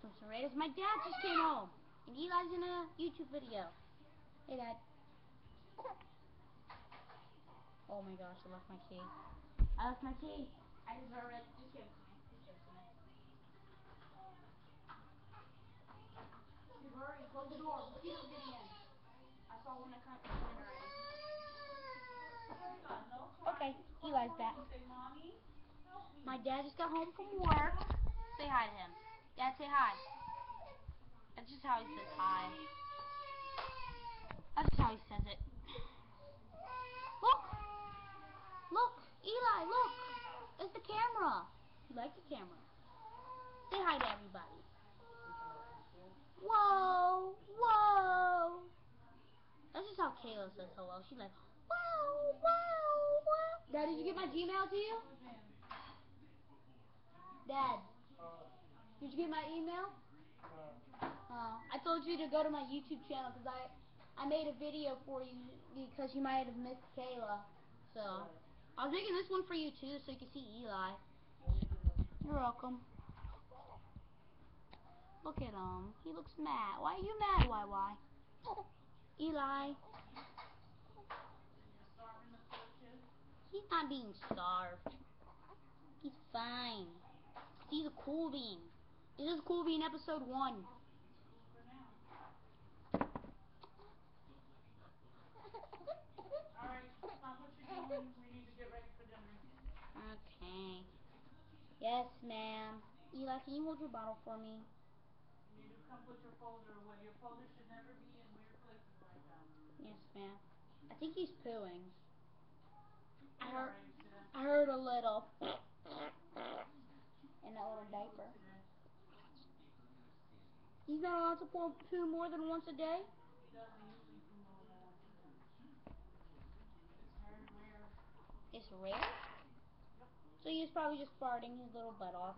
some Cerritos. My dad just came home, and Eli's in a YouTube video. Hey, Dad. Oh my gosh, I left my key. I left my key. I deserve it. Just give it to me. Just give it to me. Dude, hurry, close the door. Mosquitoes getting in. I saw one that come in already. Okay, Eli's back. My dad just got home from work. Say hi to him. Dad, say hi. That's just how he says hi. That's just how he says it. Look! Look! Eli, look! It's the camera. You like the camera. Say hi to everybody. Whoa! Whoa! That's just how Kayla says hello. She's like, whoa, whoa, whoa. Dad, did you get my Gmail to you? Dad, did you get my email? Oh, I told you to go to my YouTube channel because I, I made a video for you because you might have missed Kayla. So, I was making this one for you too so you can see Eli. You're welcome. Look at him. He looks mad. Why are you mad, YY? Eli. He's not being starved. He's fine. He's a cool bean. This is Cool Bean episode 1. Alright, stop what you're doing. We need to get ready for dinner. Okay. Yes, ma'am. Eli, can you hold your bottle for me? You need to come put your folder away. Your folder should never be in weird places like that. Yes, ma'am. I think he's pooing. I heard. I heard a little in that little diaper. He's not allowed to pull poo more than once a day? He doesn't usually poo more than once a day. It's rare. It's rare? So he's probably just farting his little butt off.